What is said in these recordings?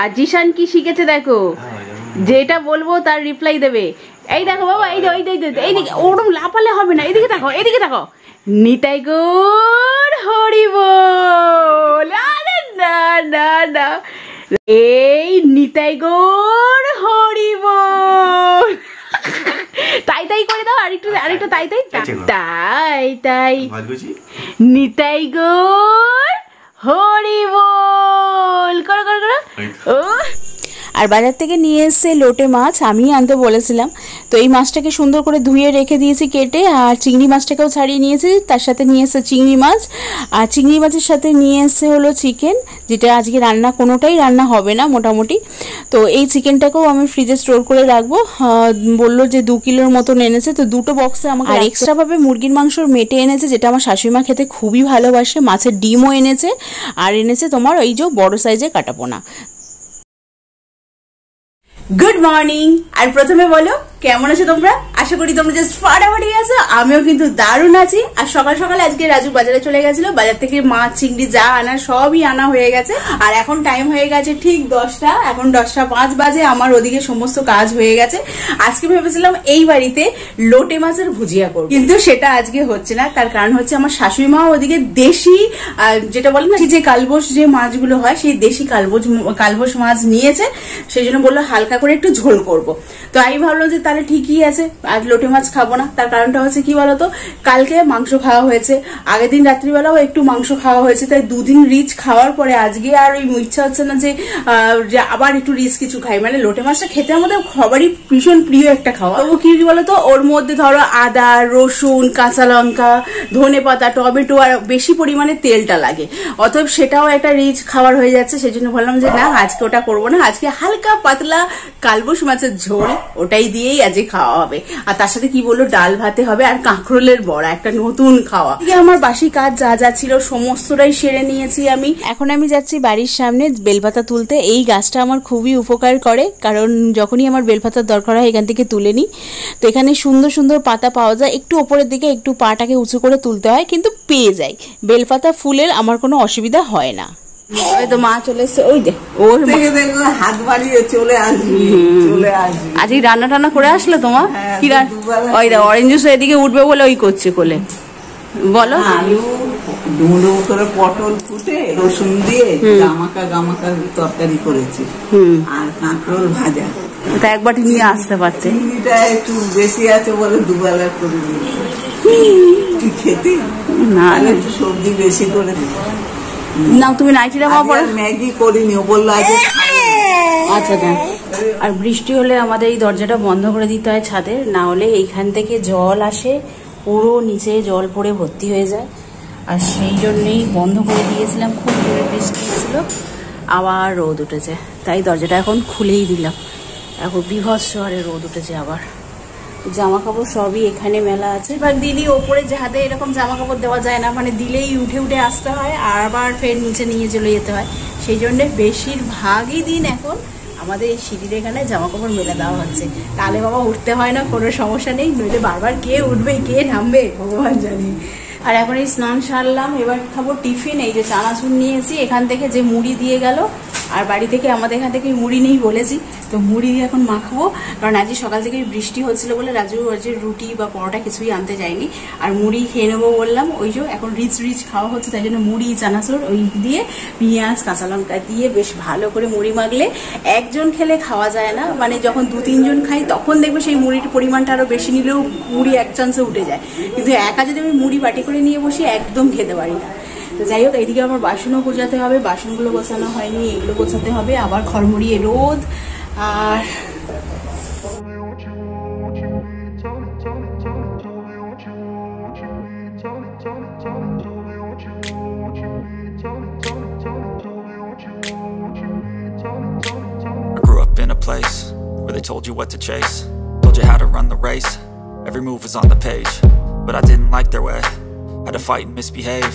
আর জিশান কি শিখেছে দেখো? যেটা বলব তার রিপ্লাই দেবে। এই দেখো বাবা এই এই এইদিকে ওরকম লাপালে হবে না। এদিকে দেখো এদিকে দেখো। নিতাই গৌর হরি বল। আরে না না না। এই নিতাই গৌর হরি বল। তাই তাই করে দাও আরেকটু আরেকটু তাই তাই আচ্ছা, তাই তাই। নিতাই গৌর করো করো করো ও আর বাজার থেকে নিয়ে এসে লোটে মাছ আমি আনতে বলেছিলাম। তো এই মাছটাকে সুন্দর করে ধুয়ে রেখে দিয়েছি কেটে আর চিংড়ি মাছটাকেও ছাড়িয়ে নিয়েছি। তার সাথে নিয়ে এসে চিংড়ি মাছ। আর চিংড়ি মাছের সাথে নিয়ে এসে হলো চিকেন যেটা আজকে রান্না কোনোটাই রান্না হবে না মোটামুটি। তো এই চিকেনটাকেও আমি ফ্রিজে স্টোর করে রাখব। বলল যে দু কিলোর মতন এনেছে। তো দুটো বক্সে আমাকে আর এক্সট্রাভাবে মুরগির মাংসর মেটে এনেছে যেটা আমার শাশুড়িমা খেতে খুবই ভালোবাসে। মাছের ডিমও এনেছে। আর এনেছে তোমার ওই যে বড় সাইজের কাটাপোনা। গুড মর্নিং আর প্রথমে বলো কেমন আছো তোমরা? আশা করি তোমরা জাস্ট ফাটাফাটি আছো। আমিও কিন্তু দারুণ আছি। আর সকাল সকাল আজকে রাজু বাজারে চলে গেছিল। বাজার থেকে মাছ চিংড়ি যা আনা সবই আনা হয়ে গেছে। আর এখন টাইম হয়ে গেছে ঠিক দশটা। এখন দশটা পাঁচ বাজে। আমার ওদিকে সমস্ত কাজ হয়ে গেছে। আজকে ভেবেছিলাম এই বাড়িতে লোটে মাছের ভুজিয়া করব। কিন্তু সেটা আজকে হচ্ছে না। তার কারণ হচ্ছে আমার শাশুড়ি মা ওদিকে দেশি যেটা বলে না, যে কালবোস যে মাছগুলো হয়, সেই দেশি কালবোস কালবোস মাছ নিয়েছে। সেই জন্য বলল হালকা করে একটু ঝোল করব। তো আমি ভাবলাম যে তাহলে ঠিকই আছে। আজ লোটে মাছ খাব না। তার কারণটা হচ্ছে কি বলতো? কালকে মাংস খাওয়া হয়েছে। আগের দিন রাত্রিবেলাও একটু মাংস খাওয়া হয়েছে। তাই দুদিন রিচ খাওয়ার পরে আজকে আর ওই ইচ্ছা হচ্ছে না যে আবার একটু রিচ কিছু খাই। মানে লোটে মাছটা খেতে আমাদের সবারই ভীষণ প্রিয় একটা খাওয়া। তবু কি বলতো? ওর মধ্যে ধরো আদা, রসুন, কাঁচা লঙ্কা, ধনে পাতা, টমেটো আর বেশি পরিমাণে তেলটা লাগে। অতএব সেটাও একটা রিচ খাবার হয়ে যাচ্ছে। সেই জন্য বললাম যে, না, আজকে ওটা করব না। আজকে হালকা পাতলা কালবোস মাছের ঝোল ওটাই দিয়েই আজকে খাওয়া হবে। আর তার সাথে কি বলল? ডাল ভাতে হবে আর কাঁকরোলের বড়া, একটা নতুন খাওয়া। আমার বাসি কাজ, যা যা ছিল সমস্তটাই সেরে নিয়েছি আমি। এখন আমি যাচ্ছি বাড়ির সামনে বেলপাতা তুলতে। এই গাছটা আমার খুবই উপকার করে, কারণ যখনই আমার বেলপাতার দরকার হয়, এখান থেকে তুলে নিই। তো এখানে সুন্দর সুন্দর পাতা পাওয়া যায়। একটু ওপরের দিকে একটু পাটাকে উঁচু করে তুলতে হয়, কিন্তু পেয়ে যাই। বেলপাতা ফুলের আমার কোনো অসুবিধা হয় না। ওই তো মা চলে এসছে ওই দে ওর মা- থেকে দেখব হাত বাড়িয়ে চলে আসবি চলে আসবি। আজকে রান্না টান্না করে আসলে তোমার? হ্যাঁ, কি ওই দে অরেঞ্জ জুস এদিকে উঠবে বলে ওই করছে কোলে। বলো। আলু ডুমো ডুমো করে পটল ফুটে রসুন দিয়ে গামাকা গামাকা তরকারি করেছি। আর কাঁকরোল ভাজা। তা এক বাটি নিয়ে আসতে পারতে। চিংড়িটা একটু বেশি আছে বলে দুবেলা করে খেতে? না একটু সবজি বেশি করে দিই না তুমি নাইটিটা মা পরে। ম্যাগি করিনি বলল না। আচ্ছা দেন। আর বৃষ্টি হলে আমাদের এই দরজাটা বন্ধ করে দিতে হয় ছাদের না হলে এইখান থেকে জল আসে পুরো নিচে জল পড়ে ভর্তি হয়ে যায়। আর সেই জন্যেই বন্ধ করে দিয়েছিলাম খুব জোরে বৃষ্টি ছিল আবার রোদ উঠেছে তাই দরজাটা এখন খুলেই দিলাম। এখন বিভৎস হারে রোদ উঠেছে আবার। জামা কাপড় সবই এখানে মেলা আছে। এবার দিদি ওপরে যাহাতে এরকম জামা কাপড় দেওয়া যায় না মানে দিলেই উঠে উঠে আসতে হয়, আর আবার ফের নিচে নিয়ে চলে যেতে হয়। সেই জন্যে বেশিরভাগই দিন এখন আমাদের এই সিঁড়ির এখানে জামা কাপড় মেলে দেওয়া হচ্ছে। তাহলে বাবা উঠতে হয় না, কোনো সমস্যা নেই, নইলে বারবার কে উঠবে, কে নামবে, ভগবান জানি। আর এখন এই স্নান সারলাম, এবার খাব টিফিন, এই যে চানাচুর নিয়েছি, এখান থেকে যে মুড়ি দিয়ে গেল আর বাড়ি থেকে আমাদের এখান থেকে মুড়ি নেই বলেছি, তো মুড়ি এখন মাখাবো। কারণ আজকে সকাল থেকে বৃষ্টি হচ্ছিল বলে রাজু আজকে রুটি বা পরোটা কিছুই আনতে যায়নি। আর মুড়ি খেয়ে নেব বললাম, ওই যে এখন রিচ রিচ খাওয়া হচ্ছে, তাই জন্য মুড়ি, চানাচুর, ওই দিয়ে পেঁয়াজ, কাঁচা লঙ্কা দিয়ে বেশ ভালো করে মুড়ি মাখলে একজন খেলে খাওয়া যায় না। মানে যখন দু তিনজন খাই, তখন দেখবে সেই মুড়ির পরিমাণটা আরও বেশি নিলেও মুড়ি এক চান্সে উঠে যায়। কিন্তু একা যদি আমি মুড়ি বাটি করে নিয়ে বসি, একদম খেতে পারি না। তো যাই হোক এইদিকে আমার বাসনও গোছাতে হবে বাসনগুলো গোছানো হয়নি এগুলো গোছাতে হবে আবার খড়মড়িয়ে রোদ আর told you what to chase, told you how to run the race. Every move was on the page, but I didn't like their way. Had to fight and misbehave,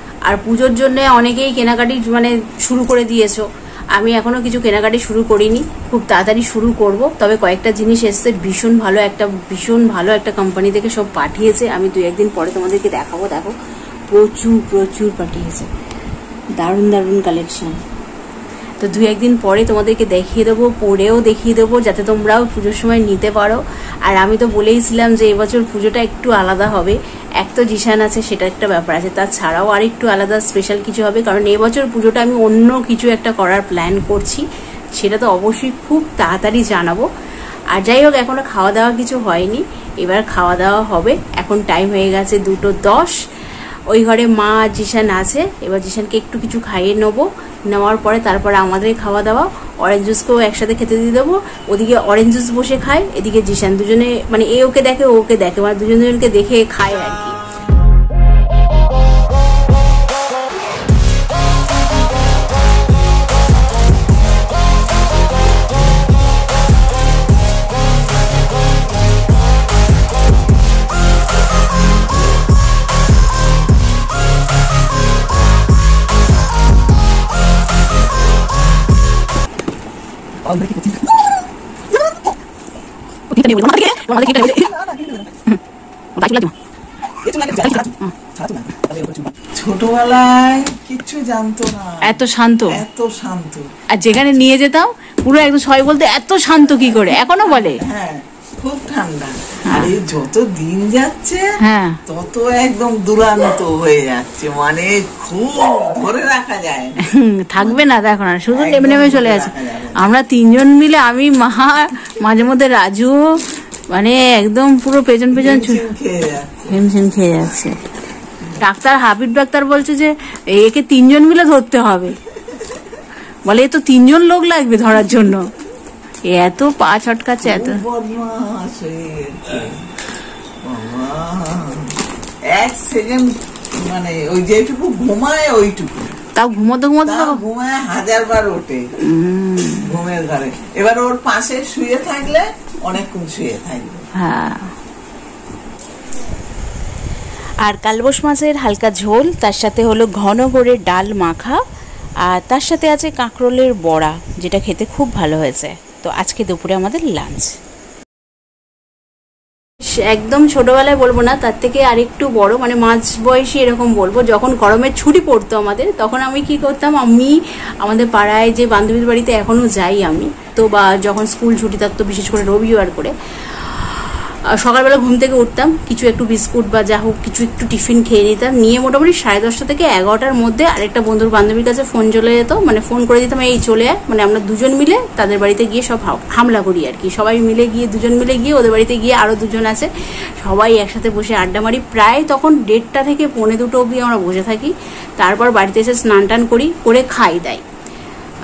আর পুজোর জন্য অনেকেই কেনাকাটি মানে শুরু করে দিয়েছ। আমি এখনও কিছু কেনাকাটি শুরু করিনি। খুব তাড়াতাড়ি শুরু করব। তবে কয়েকটা জিনিস এসছে। ভীষণ ভালো একটা, ভীষণ ভালো একটা কোম্পানি থেকে সব পাঠিয়েছে। আমি দু একদিন পরে তোমাদেরকে দেখাবো, দেখো। প্রচুর প্রচুর পাঠিয়েছে। দারুণ দারুণ কালেকশন তো দু একদিন পরে তোমাদেরকে দেখিয়ে দেবো, পরেও দেখিয়ে দেবো, যাতে তোমরাও পুজোর সময় নিতে পারো। আর আমি তো বলেইছিলাম যে এবছর পুজোটা একটু আলাদা হবে। এক তো জিশান আছে, সেটা একটা ব্যাপার আছে। তাছাড়াও আর একটু আলাদা স্পেশাল কিছু হবে, কারণ এবছর পুজোটা আমি অন্য কিছু একটা করার প্ল্যান করছি। সেটা তো অবশ্যই খুব তাড়াতাড়ি জানাব। আর যাই হোক এখনও খাওয়া দাওয়া কিছু হয়নি। এবার খাওয়া দাওয়া হবে। এখন টাইম হয়ে গেছে দুটো দশ। ওই ঘরে মা আর জিশান আছে। এবার জিশানকে একটু কিছু খাইয়ে নেব। নেওয়ার পরে তারপরে আমাদের খাওয়া দাওয়া। অরেঞ্জ জুসকেও একসাথে খেতে দিয়ে দেবো। ওদিকে অরেঞ্জ জুস বসে খায়, এদিকে জিশান দুজনে মানে এ ওকে দেখে ও ওকে দেখে মানে দুজন দুজনকে দেখে খায় আর কি। ছোটবেলায় জানতো না এত শান্ত এত শান্ত আর যেখানে নিয়ে যেতাম পুরো একদম সবাই বলতে এত শান্ত কি করে এখনও বলে হ্যাঁ খুব ঠান্ডা। আর এই যত দিন যাচ্ছে হ্যাঁ। তত একদম দুরান্ত হয়ে যাচ্ছে। মানে খুব ধরে রাখা যায় থাকবে না দেখো না শুধু নেমে নেমে চলে আছে আমরা তিনজন মিলে আমি মা মাঝে মধ্যে রাজু মানে একদম পুরো পেছন পেছন ছুট হিমশিম খেয়ে যাচ্ছে। ডাক্তার হাবিব ডাক্তার বলছে যে একে তিনজন মিলে ধরতে হবে। বলে এ তো তিনজন লোক লাগবে ধরার জন্য। এত পা ছটকাচ্ছে এত এক সেকেন্ড মানে ওই যেটুকু ঘুমায় ওইটুকু। তাও ঘুমোতে ঘুমোতে তো ঘুমায় হাজার বার ওঠে। ঘুমের ঘরে। এবার ওর পাশে শুয়ে থাকলে অনেকক্ষণ শুয়ে থাকবে। হ্যাঁ। আর কালবোস মাছের হালকা ঝোল তার সাথে হলো ঘন করে ডাল মাখা আর তার সাথে আছে কাঁকরোলের বড়া যেটা খেতে খুব ভালো হয়েছে। তো আজকে দুপুরে আমাদের লাঞ্চ একদম ছোটবেলায় বলব না, তার থেকে আরেকটু বড় মানে মাঝ বয়সী এরকম বলব, যখন গরমের ছুটি পড়তো আমাদের, তখন আমি কি করতাম, আমি আমাদের পাড়ায় যে বান্ধবীর বাড়িতে এখনও যাই আমি, তো বা যখন স্কুল ছুটি থাকতো, বিশেষ করে রবিবার করে সকালবেলা ঘুম থেকে উঠতাম, কিছু একটু বিস্কুট বা যা হোক, কিছু একটু টিফিন খেয়ে নিতাম। নিয়ে মোটামুটি সাড়ে দশটা থেকে এগারোটার মধ্যে আরেকটা বন্ধুর বান্ধবীর কাছে ফোন চলে যেত। মানে ফোন করে দিতাম, এই, চলে আয়। মানে আমরা দুজন মিলে তাদের বাড়িতে গিয়ে সব হামলা করি আর কি। সবাই মিলে গিয়ে, দুজন মিলে গিয়ে ওদের বাড়িতে গিয়ে আরও দুজন আছে। সবাই একসাথে বসে আড্ডা মারি। প্রায় তখন দেড়টা থেকে পৌনে দুটো অবধি আমরা বসে থাকি। তারপর বাড়িতে এসে স্নান টান করি, করে খাই দেয়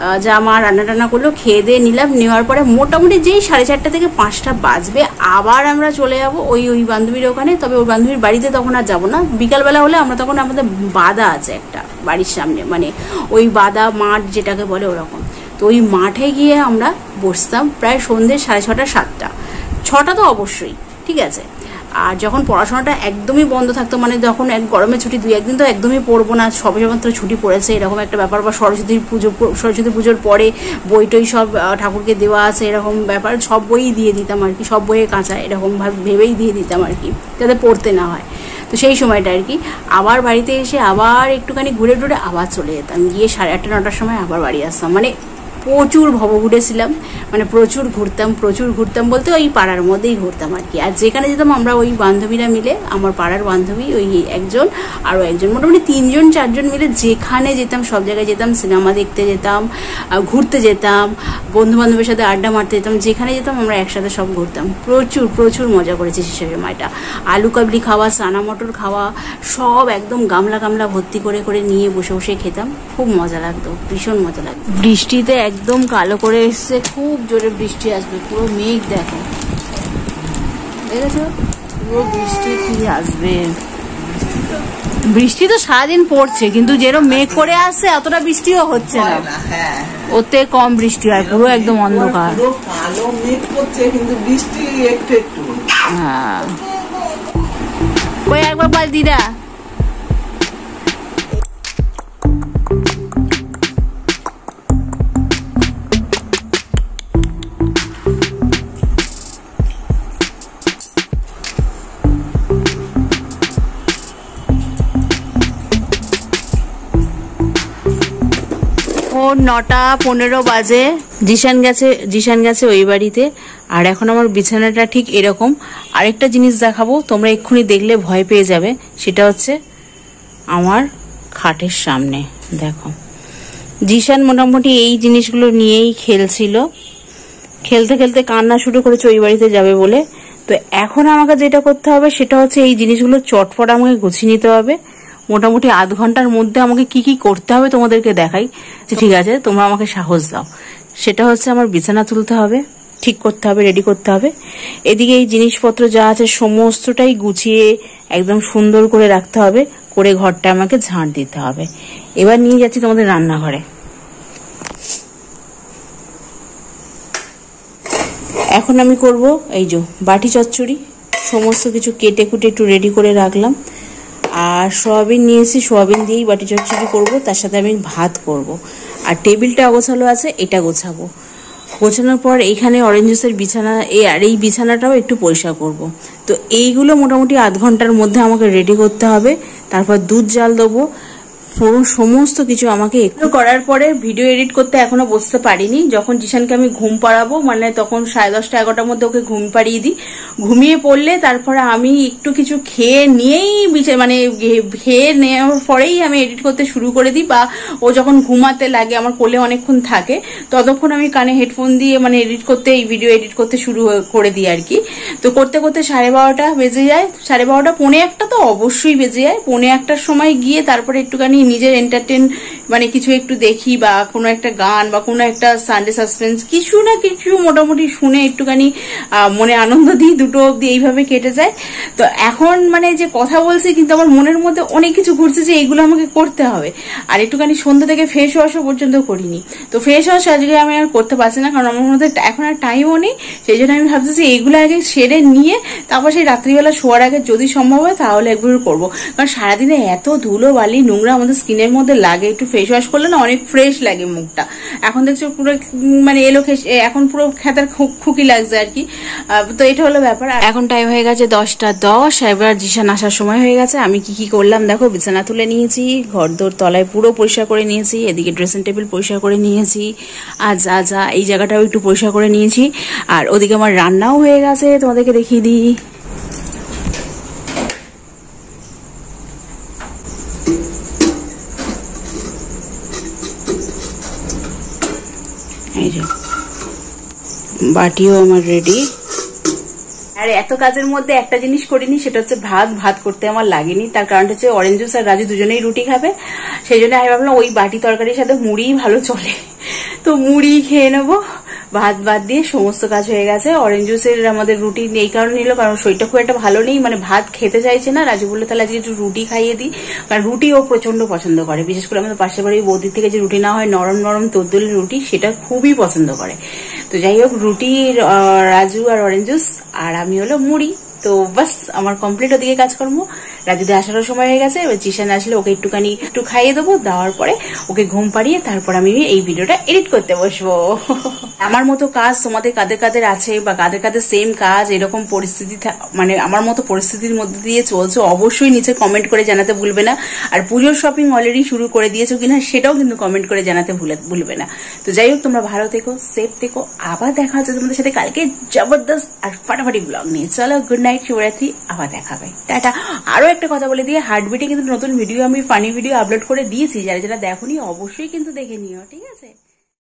আহ, যা মা রান্না টান্না করল খেয়ে দিয়ে নিলাম। নেওয়ার পরে মোটামুটি যেই সাড়ে চারটা থেকে পাঁচটা বাজবে আবার আমরা চলে যাব ওই ওই বান্ধবীর ওখানে। তবে ওই বান্ধবীর বাড়িতে তখন আর যাব না। বিকালবেলা হলে আমরা তখন আমাদের বাদা আছে একটা বাড়ির সামনে। মানে ওই বাদা মাঠ যেটাকে বলে ওরকম। তো ওই মাঠে গিয়ে আমরা বসতাম প্রায় সন্ধ্যে সাড়ে ছটা সাতটা। ছটা তো অবশ্যই ঠিক আছে? আর যখন পড়াশোনাটা একদমই বন্ধ থাকতো মানে যখন এক গরমের ছুটি, দুই একদিন তো একদমই পড়ব না, সবে মাত্র ছুটি পড়েছে, এরকম একটা ব্যাপার। বা সরস্বতী পুজো, সরস্বতী পুজোর পরে বই টই সব ঠাকুরকে দেওয়া আছে, এরকম ব্যাপার। সব বইই দিয়ে দিতাম আর কি, সব বইয়ে কাঁচা, এরকম ভাবে ভেবেই দিয়ে দিতাম আর কি, যাতে পড়তে না হয়। তো সেই সময়টা আর কি, আবার বাড়িতে এসে আবার একটুখানি ঘুরে টুরে আবার চলে যেতাম। গিয়ে সাড়ে আটটা, নটার সময় আবার বাড়ি আসতাম। মানে প্রচুর ভব ঘুরেছিলাম। মানে প্রচুর ঘুরতাম প্রচুর ঘুরতাম বলতে ওই পাড়ার মধ্যেই ঘুরতাম আর কি। আর যেখানে যেতাম আমরা ওই বান্ধবীরা মিলে, আমার পাড়ার বান্ধবী, ওই একজন আরও একজন, মোটামুটি তিনজন, চারজন মিলে যেখানে যেতাম, সব জায়গায় যেতাম, সিনেমা দেখতে যেতাম ঘুরতে যেতাম বন্ধু বান্ধবের সাথে আড্ডা মারতে যেতাম, যেখানে যেতাম আমরা একসাথে সব ঘুরতাম। প্রচুর প্রচুর মজা করেছি সে সময়টা। আলু কাবলি খাওয়া সানা মটর খাওয়া, সব একদম গামলা গামলা ভর্তি করে করে নিয়ে বসে বসে খেতাম। খুব মজা লাগতো, ভীষণ মজা লাগতো। বৃষ্টিতে একদম কালো করে এসছে খুব জোরে বৃষ্টি আসবে পুরো মেঘ দেখো। দেখেছ? পুরো বৃষ্টি কি আসবে। বৃষ্টি তো সারাদিন পড়ছে কিন্তু যেরকম মেঘ করে আসছে এতটা বৃষ্টিও হচ্ছে না। হয় ওতে কম বৃষ্টি হয় পুরো একদম অন্ধকার। কালো মেঘ করছে কিন্তু বৃষ্টি একটু একটু। হ্যাঁ। ওই একবার বল দিদা। এখন নটা পনেরো বাজে। জিশান গেছে জিশান গেছে ওই বাড়িতে। আর এখন আমার বিছানাটা ঠিক এরকম। আরেকটা জিনিস দেখাবো, তোমরা এক্ষুনি দেখলে ভয় পেয়ে যাবে। সেটা হচ্ছে আমার খাটের সামনে, দেখো। জিশান মোটামুটি এই জিনিসগুলো নিয়েই খেলছিল। খেলতে খেলতে কান্না শুরু করেছে ওই বাড়িতে যাবে বলে। তো এখন আমাকে যেটা করতে হবে সেটা হচ্ছে এই জিনিসগুলো চটপট আমাকে গুছিয়ে নিতে হবে। মোটামুটি আধ ঘণ্টার মধ্যে আমাকে কি কি করতে হবে তোমাদেরকে দেখাই যে ঠিক আছে, তোমরা আমাকে সাহস দাও। সেটা হচ্ছে আমার বিছানা তুলতে হবে, ঠিক করতে হবে রেডি করতে হবে। এদিকে এই জিনিসপত্র যা আছে সমস্তটাই গুছিয়ে একদম সুন্দর করে রাখতে হবে, করে ঘরটা আমাকে ঝাঁট দিতে হবে। এবার নিয়ে যাচ্ছি তোমাদের রান্নাঘরে। এখন আমি করব এই যে বাটি চচ্চড়ি, সমস্ত কিছু কেটে কুটে একটু রেডি করে রাখলাম। আর সোয়াবিন নিয়েছি, সোয়াবিন দিয়েই বাটি চচ্চড়ি করব, তার সাথে আমি ভাত করব। আর টেবিলটা গোছালো আছে, এটা গোছাবো। গোছানোর পর এইখানে অরেঞ্জ জুসের বিছানা, এই আর এই বিছানাটাও একটু পরিষ্কার করব। তো এইগুলো মোটামুটি আধ ঘণ্টার মধ্যে আমাকে রেডি করতে হবে। তারপর দুধ জাল দেবো। পুরো সমস্ত কিছু আমাকে একটু করার পরে ভিডিও এডিট করতে এখনও বসতে পারিনি। যখন জিশানকে আমি ঘুম পাড়াবো মানে তখন সাড়ে দশটা এগারোটার মধ্যে ওকে ঘুম পাড়িয়ে দিই। ঘুমিয়ে পড়লে তারপরে আমি একটু কিছু খেয়ে নিয়েই বিছে- মানে খেয়ে নেওয়ার পরেই আমি এডিট করতে শুরু করে দিই বা ও যখন ঘুমাতে লাগে, আমার কোলে অনেকক্ষণ থাকে, ততক্ষণ আমি কানে হেডফোন দিয়ে মানে এডিট করতে, এই ভিডিও এডিট করতে শুরু করে দিই আর কি। তো করতে করতে সাড়ে বারোটা বেজে যায়। সাড়ে বারোটা, পৌনে একটা তো অবশ্যই বেজে যায়। পৌনে একটার সময় গিয়ে তারপরে একটুখানি নিজের এন্টারটেন মানে কিছু একটু দেখি বা কোনো একটা গান বা কোনো একটা সানডে সাসপেন্স কিছু না কিছু মোটামুটি শুনে একটুখানি মনে আনন্দ দিই দুটো অব্দি এইভাবে কেটে যায়। তো এখন মানে যে কথা বলছি, কিন্তু আমার মনের মধ্যে অনেক কিছু ঘুরছে যে এইগুলো আমাকে করতে হবে। আর একটুখানি সন্ধ্যা থেকে ফ্রেশ ওয়াশও পর্যন্ত করিনি। তো ফ্রেশ ওয়াশ আজকে আমি আর করতে পারছি না, কারণ আমার মধ্যে এখন আর টাইমও নেই। সেই জন্য আমি ভাবছি যে এইগুলো আগে সেরে নিয়ে, তারপর সেই রাত্রিবেলা শোয়ার আগে যদি সম্ভব হয় তাহলে এগুলো করব। কারণ সারাদিনে এত ধুলো বালি নোংরা আমাদের স্কিনের মধ্যে লাগে, একটু ফেস ওয়াশ করলে না অনেক ফ্রেশ লাগে মুখটা। এখন দেখছ পুরো মানে এলো এখন পুরো খেতার খুকি লাগছে আর কি। তো এটা হলো ব্যাপার। এখন টাইম হয়ে গেছে দশটা দশ, এবার জিশান আসার সময় হয়ে গেছে। আমি কি কি করলাম দেখো, বিছানা তুলে নিয়েছি ঘর দোর তলায় পুরো পরিষ্কার করে নিয়েছি, এদিকে ড্রেসিং টেবিল পরিষ্কার করে নিয়েছি, আর যা যা, এই জায়গাটাও একটু পরিষ্কার করে নিয়েছি। আর ওদিকে আমার রান্নাও হয়ে গেছে, তোমাদেরকে দেখিয়ে দিই। এই যে বাটিও আমার রেডি আর, এত কাজের মধ্যে একটা জিনিস করিনি, সেটা হচ্ছে ভাত। ভাত করতে আমার লাগেনি। তার কারণ হচ্ছে অরেঞ্জ জুস আর রাজু দুজনেই রুটি খাবে। সেই জন্য আমি ভাবলাম ওই বাটি তরকারির সাথে মুড়িই ভালো চলে। তো মুড়ি খেয়ে নেব। ভাত ভাত দিয়ে সমস্ত কাজ হয়ে গেছে। অরেঞ্জ জুসের আমাদের রুটি এই কারণে নিল কারণ শরীরটা খুব একটা ভালো নেই। মানে ভাত খেতে চাইছে না রাজু বলল তাহলে আজকে একটু রুটি খাইয়ে দিই। কারণ রুটি ও প্রচণ্ড পছন্দ করে। বিশেষ করে আমাদের পাশের বাড়ির বৌদির থেকে যে রুটি না হয় নরম নরম তদ্দুলের রুটি সেটা খুবই পছন্দ করে। তো যাই হোক আহ, রাজু আর অরেঞ্জ জুস আর আমি হলো মুড়ি। তো বাস আমার কমপ্লিট ওদিকে কাজকর্ম। রাজুদের আসারও সময় হয়ে গেছে, এবার জিশান আসলে ওকে একটুখানি একটু খাইয়ে দেবো, দেওয়ার পরে ওকে ঘুম পাড়িয়ে তারপর আমি এই ভিডিওটা এডিট করতে বসবো। আমার মতো কাজ তোমাদের কাদের কাদের আছে বা কাদের কাদের সেম কাজ, এরকম পরিস্থিতি মানে আমার মতো পরিস্থিতির মধ্যে দিয়ে চলছে, অবশ্যই নিচে কমেন্ট করে জানাতে ভুলবে না। আর পুজোর শপিং অলরেডি শুরু করে দিয়েছ কিনা, সেটাও কিন্তু কমেন্ট করে জানাতে ভুলে- ভুলবে না। তো যাই হোক, তোমরা ভালো থেকো সেফ থেকো, আবার দেখা হচ্ছে তোমাদের সাথে কালকে জবরদস্ত আর ফাটাফাটি ব্লগ নিয়ে। চলো গুড নাইট শিবরাত্রি আবার দেখা হবে। টাটা আরও একটা কথা বলে দিয়ে হার্টবিটে কিন্তু নতুন ভিডিও আমি ফানি ভিডিও আপলোড করে দিয়েছি। যারা যারা দেখো অবশ্যই কিন্তু দেখে নিও, ঠিক আছে?